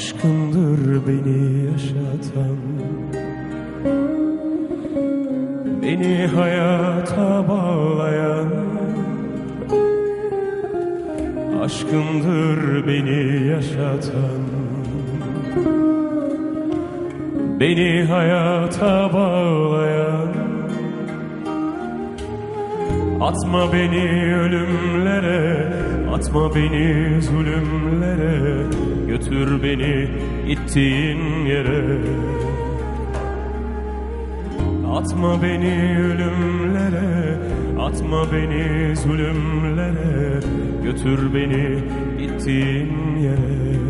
Aşkındır beni yaşatan. Beni hayata bağlayan. Aşkındır beni yaşatan. Beni hayata bağlayan Atma beni ölümlere Atma beni zulümlere Götür beni gittiğin yere. Atma beni ölümlere Atma beni zulümlere Götür beni gittiğin yere.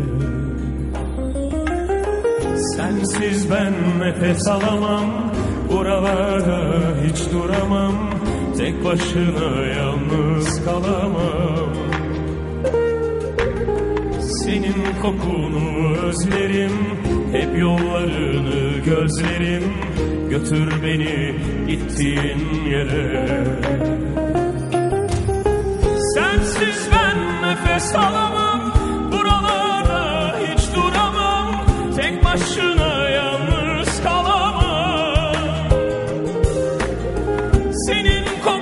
Sensiz ben nefes alamam Buralarda hiç duramam Tek başına yalnız kalamam. Senin kokunu özlerim Hep yollarını gözlerim. Götür beni gittiğin yere. Sensiz ben nefes alamam Senin kokunu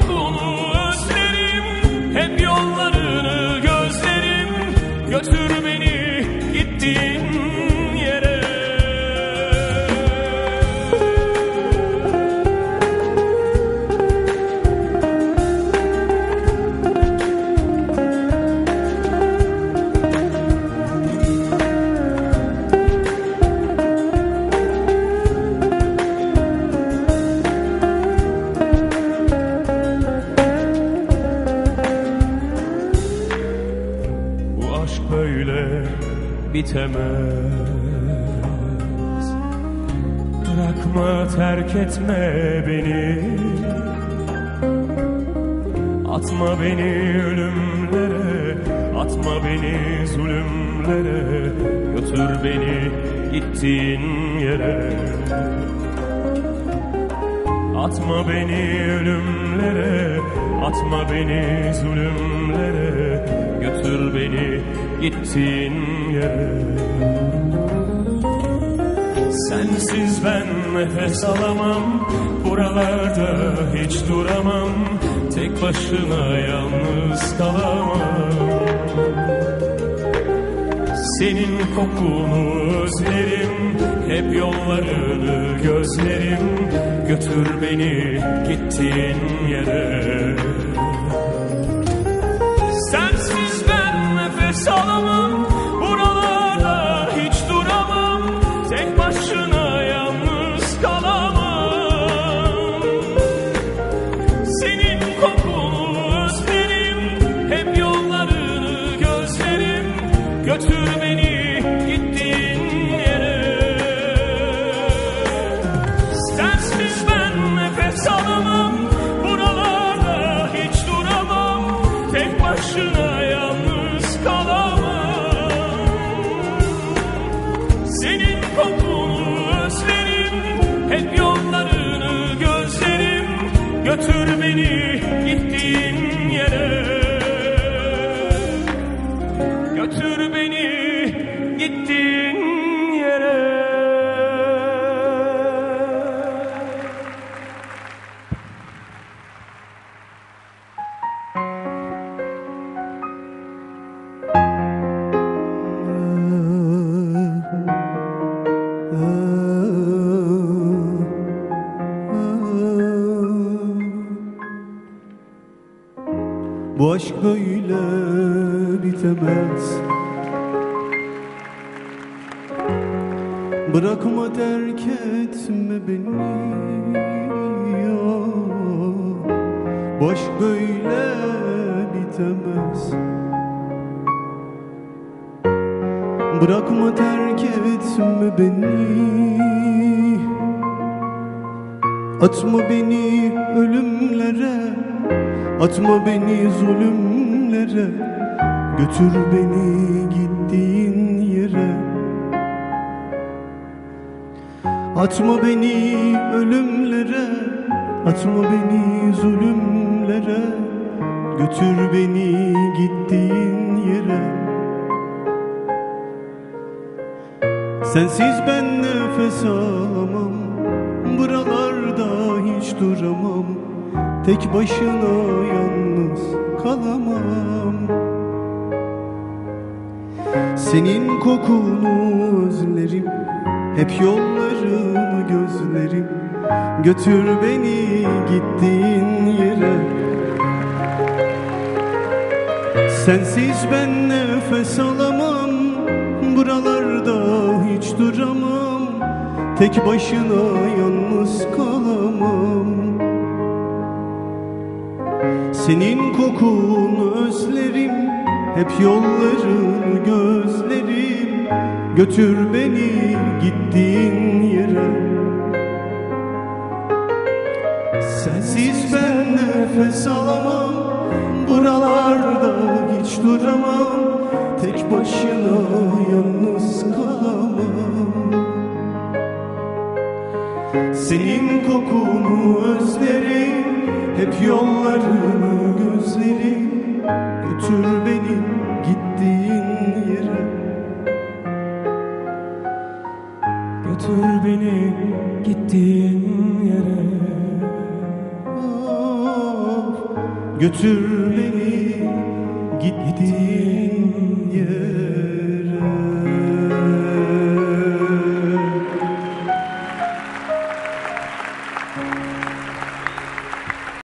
bitemez Bırakma terk etme beni. Atma beni ölümlere Atma beni zulümlere. Götür beni gittiğin yere. Atma beni ölümlere Atma beni zulümlere. Götür beni gittiğin yere Sensiz ben nefes alamam Buralarda hiç duramam. Tek başına yalnız kalamam. Senin kokunu özlerim Hep yollarını gözlerim. Götür beni gittiğin yere ben Bu aşk böyle bitemez. Bırakma terk etme beni. Ya Bu aşk böyle bitemez. Bırakma terk etme beni. Atma beni ölümlere Atma beni zulümlere Götür beni gittiğin yere. Atma beni ölümlere Atma beni zulümlere Götür beni gittiğin yere. Sensiz ben nefes alamam Buralarda hiç duramam Tek başına yalnız kalamam. Senin kokunu özlerim Hep yollarını gözlerim. Götür beni gittiğin yere. Sensiz ben nefes alamam Buralarda hiç duramam. Tek başına yalnız Senin kokunu özlerim Hep yollarını gözlerim. Götür beni gittiğin yere. Sensiz ben nefes alamam Buralarda hiç duramam. Tek başına yalnız kalamam. Senin kokunu özlerim Hep yollarını Götür beni gittiğin yere. Götür beni gittiğin yere. Götür beni gittiğin yere